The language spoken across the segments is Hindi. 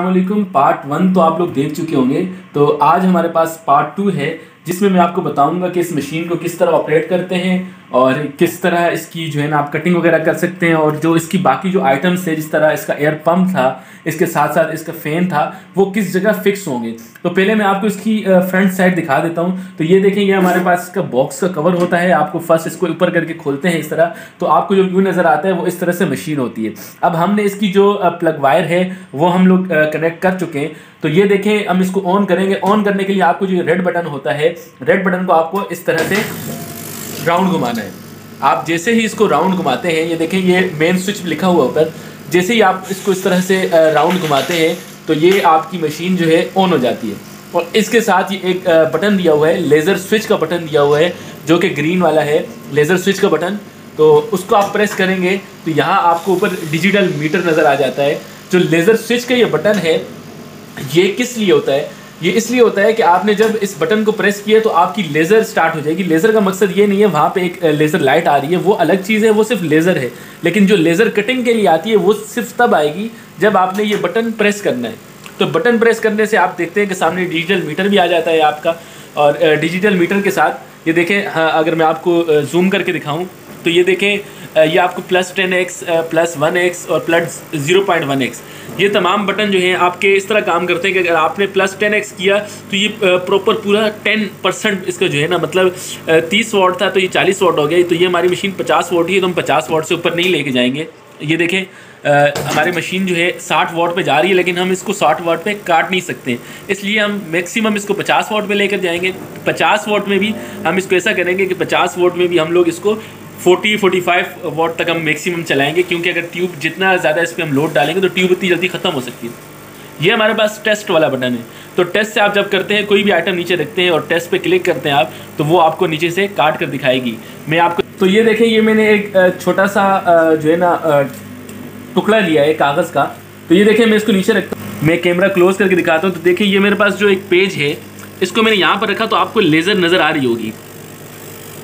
वालेकुम पार्ट वन तो आप लोग देख चुके होंगे। तो आज हमारे पास पार्ट टू है। जिसमें मैं आपको बताऊँगा कि इस मशीन को किस तरह ऑपरेट करते हैं और किस तरह इसकी जो है ना आप कटिंग वगैरह कर सकते हैं और जो इसकी बाकी जो आइटम्स थे जिस तरह इसका एयर पंप था, इसके साथ साथ इसका फ़ैन था, वो किस जगह फिक्स होंगे। तो पहले मैं आपको इसकी फ्रंट साइड दिखा देता हूँ। तो ये देखें, ये हमारे पास इसका बॉक्स का कवर होता है। आपको फ़र्स्ट इसको ऊपर करके खोलते हैं इस तरह। तो आपको जो व्यू नज़र आता है, वो इस तरह से मशीन होती है। अब हमने इसकी जो प्लग वायर है, वो हम लोग कनेक्ट कर चुके हैं। तो ये देखें, हम इसको ऑन करेंगे। ऑन करने के लिए आपको जो रेड बटन होता है रेड बटन को आपको इस तरह से राउंड घुमाना है। आप जैसे ही इसको राउंड घुमाते हैं, ये देखें, ये मेन स्विच लिखा हुआ ऊपर, जैसे ही आप इसको इस तरह से राउंड घुमाते हैं तो ये आपकी मशीन जो है ऑन हो जाती है। और इसके साथ ये एक बटन दिया हुआ है लेज़र स्विच का बटन दिया हुआ है, जो कि ग्रीन वाला है लेज़र स्विच का बटन तो उसको आप प्रेस करेंगे तो यहाँ आपको ऊपर डिजिटल मीटर नज़र आ जाता है। जो लेज़र स्विच का ये बटन है ये किस लिए होता है? ये इसलिए होता है कि आपने जब इस बटन को प्रेस किया तो आपकी लेज़र स्टार्ट हो जाएगी। लेज़र का मकसद ये नहीं है, वहाँ पे एक लेज़र लाइट आ रही है, वो अलग चीज़ है, वो सिर्फ़ लेज़र है। लेकिन जो लेज़र कटिंग के लिए आती है, वो सिर्फ़ तब आएगी जब आपने ये बटन प्रेस करना है। तो बटन प्रेस करने से आप देखते हैं कि सामने डिजिटल मीटर भी आ जाता है आपका और डिजिटल मीटर के साथ, ये देखें हाँ अगर मैं आपको जूम करके दिखाऊँ तो ये देखें ये आपको plus ten x plus one x और plus zero point one x ये तमाम बटन जो हैं, आपके इस तरह काम करते हैं कि अगर आपने प्लस टेन एक्स किया तो ये प्रॉपर पूरा टेन परसेंट इसका जो है ना मतलब तीस वॉट था तो ये चालीस वॉट हो गया। तो ये हमारी मशीन पचास वॉट ही है तो हम पचास वॉट से ऊपर नहीं लेके जाएँगे। ये देखें हमारी मशीन जो है साठ वॉट पे जा रही है, लेकिन हम इसको साठ वॉट पे काट नहीं सकते। इसलिए हम मैक्सिमम इसको पचास वॉट पे लेकर जाएँगे। पचास वॉट में भी हम इसको ऐसा करेंगे कि पचास वॉट में भी हम लोग इसको 40 45 वॉट तक हम मैक्सिमम चलाएँगे, क्योंकि अगर ट्यूब जितना ज़्यादा इस पर हम लोड डालेंगे तो ट्यूब इतनी जल्दी ख़त्म हो सकती है। ये हमारे पास टेस्ट वाला बटन है। तो टेस्ट से आप जब करते हैं, कोई भी आइटम नीचे रखते हैं और टेस्ट पे क्लिक करते हैं आप तो वो आपको नीचे से काट कर दिखाएगी। मैं आपको तो ये देखें, ये मैंने एक छोटा सा जो है ना टुकड़ा लिया है, कागज़ का। तो ये देखें, मैं इसको नीचे रखता हूँ। मैं कैमरा क्लोज करके दिखाता हूँ। तो देखिए ये मेरे पास जो एक पेज है, इसको मैंने यहाँ पर रखा तो आपको लेज़र नज़र आ रही होगी।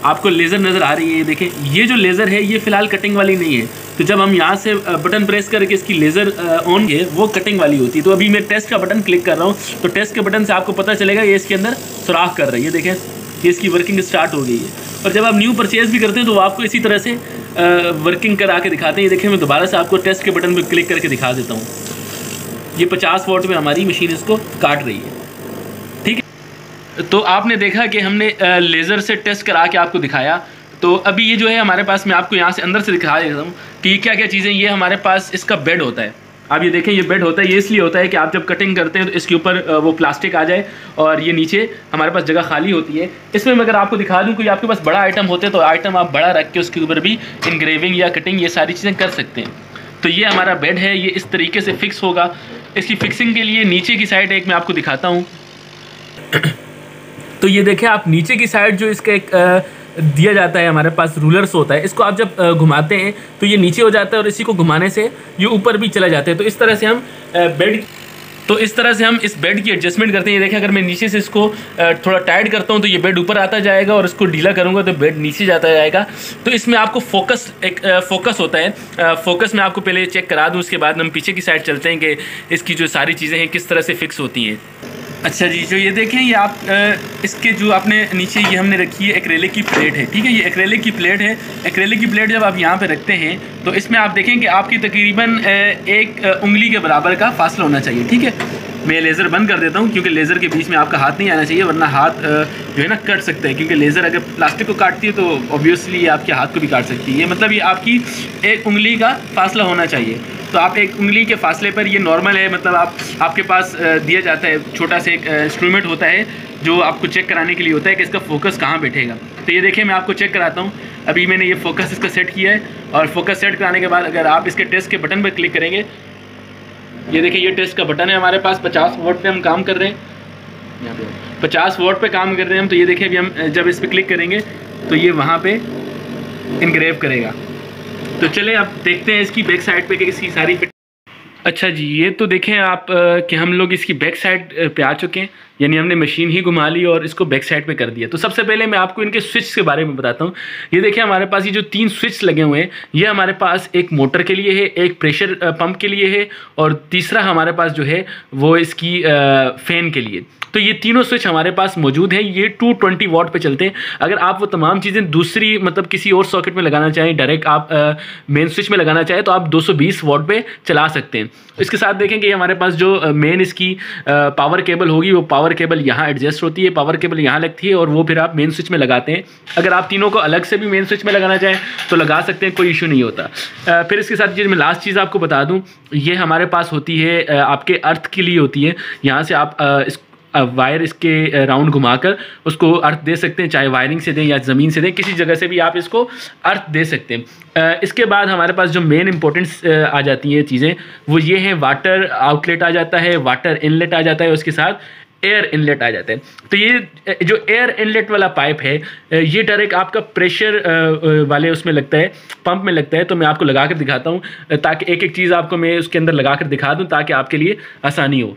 आपको लेज़र नज़र आ रही है, ये देखें ये जो लेज़र है, ये फ़िलहाल कटिंग वाली नहीं है। तो जब हम यहाँ से बटन प्रेस करके इसकी लेज़र ऑन है वो कटिंग वाली होती है। तो अभी मैं टेस्ट का बटन क्लिक कर रहा हूँ। तो टेस्ट के बटन से आपको पता चलेगा, ये इसके अंदर सुराख कर रही है। देखें, ये इसकी वर्किंग स्टार्ट हो गई है। और जब आप न्यू परचेज़ भी करते हैं तो वो आपको इसी तरह से वर्किंग करा के दिखाते हैं। ये देखें, मैं दोबारा से आपको टेस्ट के बटन पर क्लिक करके दिखा देता हूँ। ये पचास वोट में हमारी मशीन इसको काट रही है। तो आपने देखा कि हमने लेज़र से टेस्ट करा के आपको दिखाया। तो अभी ये जो है हमारे पास, मैं आपको यहाँ से अंदर से दिखा देता हूँ कि क्या क्या चीज़ें, ये हमारे पास इसका बेड होता है। आप ये देखें, ये बेड होता है, ये इसलिए होता है कि आप जब कटिंग करते हैं तो इसके ऊपर वो प्लास्टिक आ जाए और ये नीचे हमारे पास जगह खाली होती है। इसमें मैं अगर आपको दिखा दूँ, कोई आपके पास बड़ा आइटम होते तो आइटम आप बड़ा रख के उसके ऊपर भी इनग्रेविंग या कटिंग ये सारी चीज़ें कर सकते हैं। तो ये हमारा बेड है, ये इस तरीके से फिक्स होगा। इसकी फिक्सिंग के लिए नीचे की साइड एक मैं आपको दिखाता हूँ। तो ये देखें, आप नीचे की साइड जो इसका एक दिया जाता है, हमारे पास रूलर्स होता है, इसको आप जब घुमाते हैं तो ये नीचे हो जाता है और इसी को घुमाने से ये ऊपर भी चला जाता है। तो इस तरह से हम बेड तो इस तरह से हम इस बेड की एडजस्टमेंट करते हैं। ये देखें, अगर मैं नीचे से इसको थोड़ा टाइट करता हूँ तो ये बेड ऊपर आता जाएगा और इसको ढीला करूँगा तो बेड नीचे जाता जाएगा। तो इसमें आपको फोकस एक फोकस होता है। फोकस में आपको पहले चेक करा दूँ, उसके बाद हम पीछे की साइड चलते हैं कि इसकी जो सारी चीज़ें हैं, किस तरह से फिक्स होती हैं। अच्छा जी जो ये देखें, ये आप इसके जो आपने नीचे ये हमने रखी है एक्रेलिक की प्लेट है, ठीक है? ये एक्रेलिक की प्लेट है। एक्रेलिक की प्लेट जब आप यहाँ पे रखते हैं तो इसमें आप देखें कि आपकी तकरीबन एक उंगली के बराबर का फासला होना चाहिए, ठीक है? मैं लेज़र बंद कर देता हूँ, क्योंकि लेज़र के बीच में आपका हाथ नहीं आना चाहिए, वरना हाथ जो है ना, कट सकता है। क्योंकि लेज़र अगर प्लास्टिक को काटती है तो ऑब्वियसली ये आपके हाथ को भी काट सकती है। मतलब ये आपकी एक उंगली का फासला होना चाहिए। तो आप एक उंगली के फासले पर ये नॉर्मल है मतलब आप, आपके पास दिया जाता है, छोटा सा एक इंस्ट्रूमेंट होता है, जो आपको चेक कराने के लिए होता है कि इसका फोकस कहाँ बैठेगा। तो ये देखिए, मैं आपको चेक कराता हूँ। अभी मैंने ये फोकस इसका सेट किया है, और फोकस सेट कराने के बाद अगर आप इसके टेस्ट के बटन पर क्लिक करेंगे ये देखिए, ये टेस्ट का बटन है हमारे पास। पचास वोट पे हम काम कर रहे हैं। यहाँ पे पचास वोट पे काम कर रहे हैं हम। तो ये देखिए, अभी हम जब इस पर क्लिक करेंगे तो ये वहाँ पे इनग्रेव करेगा। तो चले आप देखते हैं इसकी बैक साइड पे कि इसकी सारी अच्छा जी, ये तो देखें आप कि हम लोग इसकी बैक साइड पे आ चुके हैं। यानी हमने मशीन ही घुमा ली और इसको बैक साइड पे कर दिया। तो सबसे पहले मैं आपको इनके स्विच के बारे में बताता हूँ। ये देखिए, हमारे पास ये जो तीन स्विच लगे हुए हैं, ये हमारे पास एक मोटर के लिए है, एक प्रेशर पंप के लिए है और तीसरा हमारे पास जो है, वो इसकी फ़ैन के लिए। तो ये तीनों स्विच हमारे पास मौजूद हैं। ये 220 ट्वेंटी वॉट पर चलते हैं। अगर आप वो तमाम चीज़ें दूसरी मतलब किसी और सॉकेट में लगाना चाहें डायरेक्ट आप मेन स्विच में लगाना चाहें तो आप 220 वॉट पे चला सकते हैं। इसके साथ देखेंगे हमारे पास जो मेन इसकी पावर केबल होगी, वो पावर केबल यहाँ एडजस्ट होती है पावर केबल यहाँ लगती है और वो फिर आप मेन स्विच में लगाते हैं। अगर आप तीनों को अलग से भी मेन स्विच में लगाना चाहें तो लगा सकते हैं, कोई इशू नहीं होता। फिर इसके साथ चीज़, मैं लास्ट चीज़ आपको बता दूँ, ये हमारे पास होती है आपके अर्थ के लिए होती है। यहाँ से आप इस वायर इसके राउंड घुमाकर उसको अर्थ दे सकते हैं, चाहे वायरिंग से दें या ज़मीन से दें, किसी जगह से भी आप इसको अर्थ दे सकते हैं। इसके बाद हमारे पास जो मेन इंपॉर्टेंस आ जाती हैं चीज़ें, वो ये हैं वाटर आउटलेट आ जाता है वाटर इनलेट आ जाता है उसके साथ। एयर इनलेट आ जाते हैं। तो ये, जो एयर इनलेट वाला पाइप है, ये डायरेक्ट आपका प्रेशर वाले उसमें लगता है पंप में लगता है। तो मैं आपको लगा कर दिखाता हूँ, ताकि एक एक चीज़ आपको मैं उसके अंदर लगा कर दिखा दूँ, ताकि आपके लिए आसानी हो।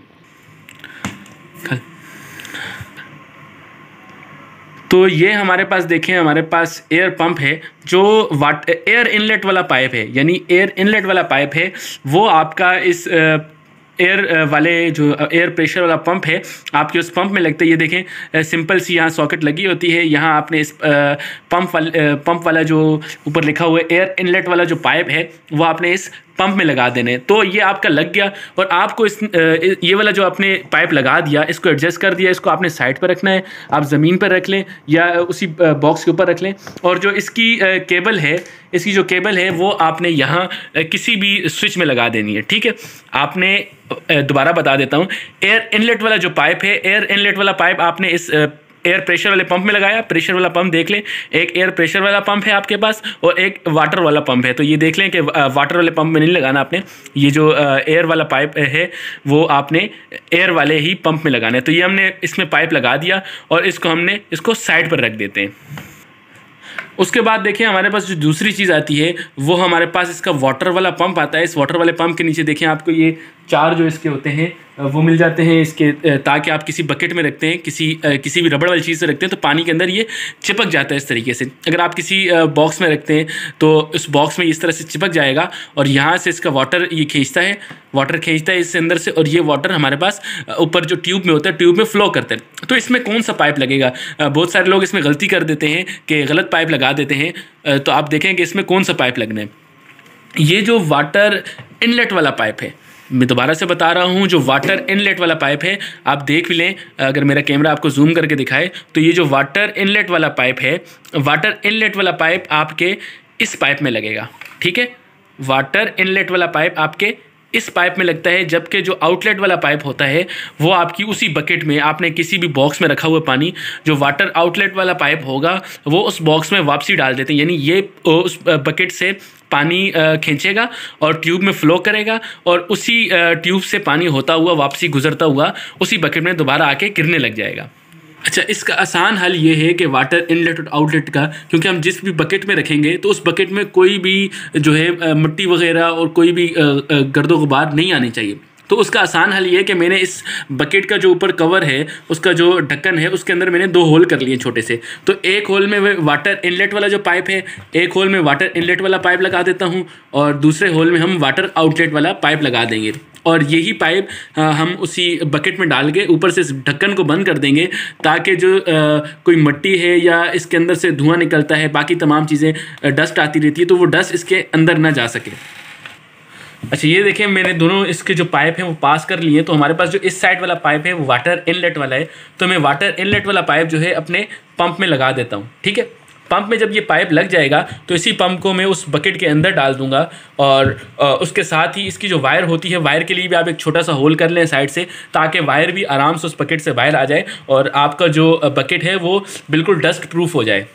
तो ये हमारे पास देखें, हमारे पास एयर पंप है, जो वाट एयर इनलेट वाला पाइप है, यानी एयर इनलेट वाला पाइप है, वो आपका इस एयर वाले जो एयर प्रेशर वाला पंप है, आपके उस पंप में लगता है, ये देखें सिंपल सी यहाँ सॉकेट लगी होती है, यहाँ आपने इस पंप वाले पंप वाला जो ऊपर लिखा हुआ है एयर इनलेट वाला जो पाइप है, वो आपने इस पंप में लगा देने। तो ये आपका लग गया और आपको इस ये वाला जो आपने पाइप लगा दिया, इसको एडजस्ट कर दिया, इसको आपने साइड पर रखना है, आप ज़मीन पर रख लें या उसी बॉक्स के ऊपर रख लें। और जो इसकी केबल है, इसकी जो केबल है, वो आपने यहाँ किसी भी स्विच में लगा देनी है, ठीक है? आपने दोबारा बता देता हूँ, एयर इनलेट वाला जो पाइप है, एयर इनलेट वाला पाइप आपने इस एयर प्रेशर वाले पंप में लगाया प्रेशर वाला पंप देख लें। एक एयर प्रेशर वाला पंप है आपके पास और एक वाटर वाला पंप है। तो ये देख लें कि वाटर वाले पंप में नहीं लगाना आपने। ये जो एयर वाला पाइप है, वो आपने एयर वाले ही पंप में लगाना है। तो ये हमने इसमें पाइप लगा दिया और इसको हमने इसको साइड पर रख देते हैं। उसके बाद देखिए, हमारे पास जो दूसरी चीज़ आती है, वो हमारे पास इसका वाटर वाला पंप आता है। इस वाटर वाले पंप के नीचे देखिए, आपको ये चार जो इसके होते हैं वो मिल जाते हैं इसके ताकि आप किसी बकेट में रखते हैं, किसी किसी भी रबड़ वाली चीज़ से रखते हैं तो पानी के अंदर ये चिपक जाता है इस तरीके से। अगर आप किसी बॉक्स में रखते हैं तो उस बॉक्स में इस तरह से चिपक जाएगा और यहाँ से इसका वाटर ये खींचता है वाटर खींचता है इससे अंदर से और ये वाटर हमारे पास ऊपर जो ट्यूब में होता है ट्यूब में फ्लो करते हैं। तो इसमें कौन सा पाइप लगेगा? बहुत सारे लोग इसमें गलती कर देते हैं कि गलत पाइप लगा देते हैं। तो आप देखें कि इसमें कौन सा पाइप लगना है। ये जो वाटर इनलेट वाला पाइप है मैं दोबारा से बता रहा हूँ, जो वाटर इनलेट वाला पाइप है, आप देख भी लें, अगर मेरा कैमरा आपको जूम करके दिखाए तो ये जो वाटर इनलेट वाला पाइप है वाटर इनलेट वाला पाइप आपके इस पाइप में लगेगा, ठीक है? वाटर इनलेट वाला पाइप आपके इस पाइप में लगता है, जबकि जो आउटलेट वाला पाइप होता है, वो आपकी उसी बकेट में, आपने किसी भी बॉक्स में रखा हुआ पानी, जो वाटर आउटलेट वाला पाइप होगा, वो उस बॉक्स में वापसी डाल देते हैं। यानी ये उस बकेट से पानी खींचेगा और ट्यूब में फ़्लो करेगा और उसी ट्यूब से पानी होता हुआ, वापसी गुजरता हुआ, उसी बकेट में दोबारा आके गिरने लग जाएगा। अच्छा इसका आसान हल ये है कि वाटर इनलेट और आउटलेट का, क्योंकि हम जिस भी बकेट में रखेंगे तो उस बकेट में कोई भी, जो है मिट्टी वगैरह और कोई भी गर्दो गुबार नहीं आनी चाहिए। तो उसका आसान हल ये कि मैंने इस बकेट का जो ऊपर कवर है, उसका जो ढक्कन है, उसके अंदर मैंने दो होल कर लिए छोटे से। तो एक होल में वाटर इनलेट वाला जो पाइप है, एक होल में वाटर इनलेट वाला पाइप लगा देता हूँ और दूसरे होल में हम वाटर आउटलेट वाला पाइप लगा देंगे। और यही पाइप हम उसी बकेट में डाल के ऊपर से इस ढक्कन को बंद कर देंगे ताकि जो कोई मट्टी है या इसके अंदर से धुआँ निकलता है, बाकी तमाम चीज़ें डस्ट आती रहती है तो वो डस्ट इसके अंदर ना जा सके। अच्छा ये देखें, मैंने दोनों इसके जो पाइप हैं वो पास कर लिए तो हमारे पास जो इस साइड वाला पाइप है, वो वाटर इनलेट वाला है तो मैं वाटर इनलेट वाला पाइप जो है अपने पंप में लगा देता हूँ, ठीक है? पंप में जब ये पाइप लग जाएगा तो इसी पंप को मैं उस बकेट के अंदर डाल दूँगा और उसके साथ ही इसकी जो वायर होती है वायर के लिए भी आप एक छोटा सा होल कर लें साइड से, ताकि वायर भी आराम से उस बकेट से बाहर आ जाए और आपका जो बकेट है, वो बिल्कुल डस्ट प्रूफ हो जाए।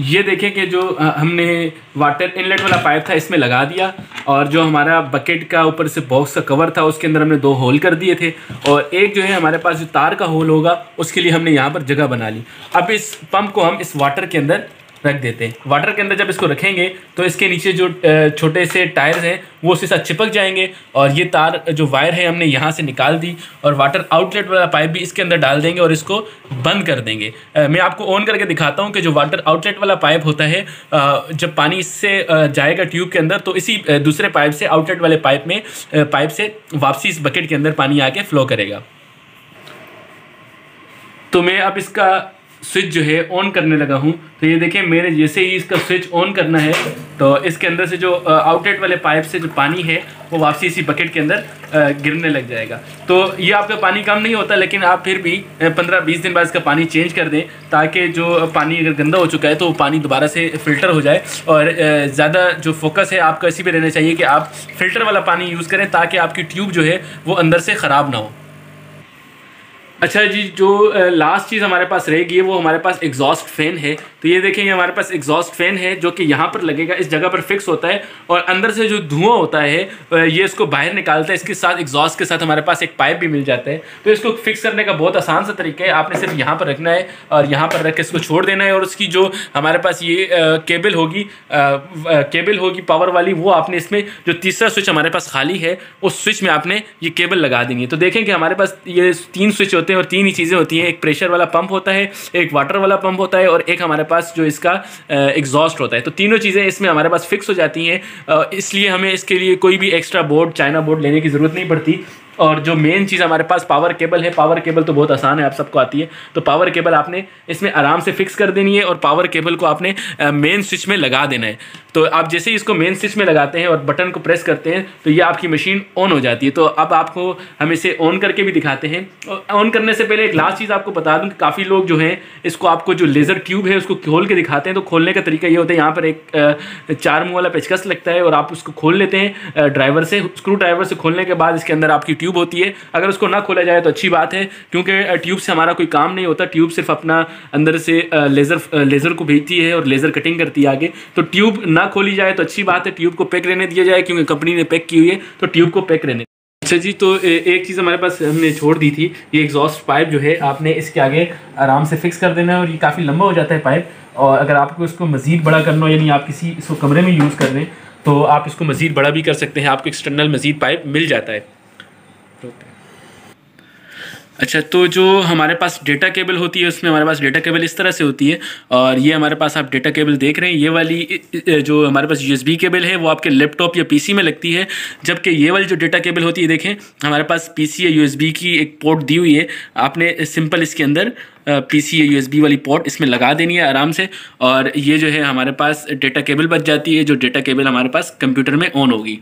ये देखें कि जो हमने वाटर इनलेट वाला पाइप था, इसमें लगा दिया और जो हमारा बकेट का ऊपर से बॉक्स का कवर था, उसके अंदर हमने दो होल कर दिए थे और एक जो है हमारे पास जो तार का होल होगा, उसके लिए हमने यहाँ पर जगह बना ली। अब इस पंप को हम इस वाटर के अंदर रख देते हैं। वाटर के अंदर जब इसको रखेंगे तो इसके नीचे जो छोटे से टायर्स हैं, वो उसके साथ चिपक जाएँगे और ये तार, जो वायर है, हमने यहाँ से निकाल दी और वाटर आउटलेट वाला पाइप भी इसके अंदर डाल देंगे और इसको बंद कर देंगे। मैं आपको ऑन करके दिखाता हूँ कि जो वाटर आउटलेट वाला पाइप होता है जब पानी इससे जाएगा ट्यूब के अंदर तो इसी दूसरे पाइप से आउटलेट वाले पाइप में पाइप से वापसी इस बकेट के अंदर पानी आके फ्लो करेगा। तो मैं अब इसका स्विच जो है ऑन करने लगा हूँ। तो ये देखें, मेरे जैसे ही इसका स्विच ऑन करना है तो इसके अंदर से जो आउटलेट वाले पाइप से जो पानी है, वो वापसी इसी बकेट के अंदर गिरने लग जाएगा। तो ये आपका पानी कम नहीं होता, लेकिन आप फिर भी पंद्रह बीस दिन बाद इसका पानी चेंज कर दें, ताकि जो पानी अगर गंदा हो चुका है तो वो पानी दोबारा से फ़िल्टर हो जाए। और ज़्यादा जो फोकस है, आपका इसी पे रहना चाहिए कि आप फ़िल्टर वाला पानी यूज़ करें, ताकि आपकी ट्यूब जो है, वो अंदर से ख़राब ना हो। अच्छा जी जो लास्ट चीज़ हमारे पास रहेगी वो हमारे पास एग्जॉस्ट फ़ैन है। तो ये देखें, ये हमारे पास एग्जॉस्ट फ़ैन है, जो कि यहाँ पर लगेगा, इस जगह पर फिक्स होता है और अंदर से जो धुआँ होता है ये इसको बाहर निकालता है, इसके साथ एग्जॉस्ट के साथ हमारे पास एक पाइप भी मिल जाता है। तो इसको फिक्स करने का बहुत आसान सा तरीका है, आपने सिर्फ़ यहाँ पर रखना है और यहाँ पर रख के इसको छोड़ देना है और उसकी जो हमारे पास ये केबल होगी केबल होगी पावर वाली, वो आपने इसमें जो तीसरा स्विच हमारे पास खाली है, उस स्विच में आपने ये केबल लगा देंगे तो देखें कि हमारे पास ये तीन स्विच होते हैं और तीन ही चीज़ें होती हैं, एक प्रेशर वाला पंप होता है, एक वाटर वाला पंप होता है और एक हमारे पास जो इसका एग्जॉस्ट होता है। तो तीनों चीज़ें इसमें हमारे पास फिक्स हो जाती हैं। इसलिए हमें इसके लिए कोई भी एक्स्ट्रा बोर्ड चाइना बोर्ड लेने की ज़रूरत नहीं पड़ती। और जो मेन चीज़ हमारे पास पावर केबल है पावर केबल तो बहुत आसान है, आप सबको आती है। तो पावर केबल आपने इसमें आराम से फिक्स कर देनी है और पावर केबल को आपने मेन स्विच में लगा देना है। तो आप जैसे ही इसको मेन स्विच में लगाते हैं और बटन को प्रेस करते हैं तो ये आपकी मशीन ऑन हो जाती है। तो अब आपको हम इसे ऑन करके भी दिखाते हैं। ऑन करने से पहले एक लास्ट चीज़ आपको बता दूँ कि काफ़ी लोग जो हैं, इसको आपको जो लेज़र ट्यूब है, उसको खोल के दिखाते हैं। तो खोलने का तरीका ये होता है, यहाँ पर एक चार मुँह वाला पेचकस लगता है और आप उसको खोल लेते हैं ड्राइवर से स्क्रू ड्राइवर से खोलने के बाद इसके अंदर आपकी ट्यूब होती है। अगर उसको ना खोला जाए तो अच्छी बात है, क्योंकि ट्यूब से हमारा कोई काम नहीं होता। ट्यूब सिर्फ़ अपना अंदर से लेज़र लेज़र को भेजती है और लेज़र कटिंग करती है आगे। तो ट्यूब ना खोली जाए तो अच्छी बात है, ट्यूब को पैक रहने दिया जाए, क्योंकि कंपनी ने पैक की हुई है तो ट्यूब को पैक रहने अच्छा जी तो एक चीज़ हमारे पास हमने छोड़ दी थी, ये एग्जॉस्ट पाइप जो है, आपने इसके आगे आराम से फिक्स कर देना है और ये काफ़ी लंबा हो जाता है पाइप। और अगर आपको इसको मज़ीद बड़ा करना हो, यानी आप किसी इसको कमरे में यूज़ कर रहे हैं तो आप इसको मज़ीद बड़ा भी कर सकते हैं, आपको एक्सटर्नल मज़ीद पाइप मिल जाता है। अच्छा तो जो हमारे पास डेटा केबल होती है, उसमें हमारे पास डेटा केबल इस तरह से होती है और ये हमारे पास आप डेटा केबल देख रहे हैं। ये वाली जो हमारे पास यूएसबी केबल है, वो आपके लैपटॉप या पीसी में लगती है। जबकि ये वाली जो डेटा केबल होती है, देखें, हमारे पास पीसी या यूएसबी की एक पोर्ट दी हुई है। आपने सिंपल इसके अंदर पी सी या यूएसबी वाली पोर्ट इसमें लगा देनी है आराम से। और ये जो है, हमारे पास डेटा केबल बच जाती है, जो डेटा केबल हमारे पास कंप्यूटर में ऑन होगी।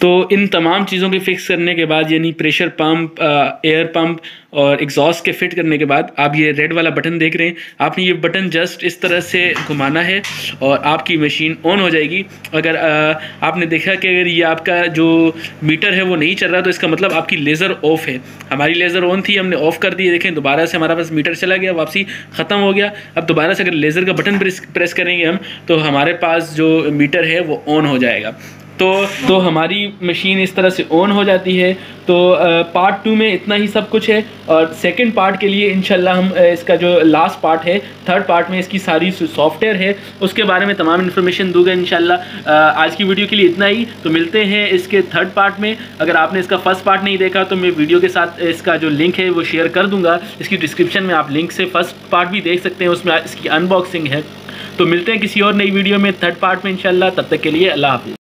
तो इन तमाम चीज़ों के फिक्स करने के बाद यानी प्रेशर पंप एयर पंप और एग्जॉस्ट के फिट करने के बाद आप ये रेड वाला बटन देख रहे हैं। आपने ये बटन जस्ट इस तरह से घुमाना है और आपकी मशीन ऑन हो जाएगी। अगर आ, आपने देखा कि अगर ये आपका जो मीटर है वो नहीं चल रहा तो इसका मतलब आपकी लेज़र ऑफ़ है। हमारी लेज़र ऑन थी हमने ऑफ़ कर दी। देखें दोबारा से हमारा पास मीटर चला गया वापसी ख़त्म हो गया। अब दोबारा से अगर लेज़र का बटन प्रेस प्रेस करेंगे हम तो हमारे पास जो मीटर है वो ऑन हो जाएगा। तो तो हमारी मशीन इस तरह से ऑन हो जाती है। तो पार्ट टू में इतना ही सब कुछ है और सेकंड पार्ट के लिए इंशाल्लाह हम इसका जो लास्ट पार्ट है थर्ड पार्ट में इसकी सारी सॉफ्टवेयर है, उसके बारे में तमाम इन्फॉर्मेशन दूँगा इंशाल्लाह। आज की वीडियो के लिए इतना ही। तो मिलते हैं इसके थर्ड पार्ट में। अगर आपने इसका फ़र्स्ट पार्ट नहीं देखा तो मैं वीडियो के साथ इसका जो लिंक है, वो शेयर कर दूँगा। इसकी डिस्क्रिप्शन में आप लिंक से फ़र्स्ट पार्ट भी देख सकते हैं, उसमें इसकी अनबॉक्सिंग है। तो मिलते हैं किसी और नई वीडियो में थर्ड पार्ट में इंशाल्लाह। तब तक के लिए अल्लाह हाफिज़।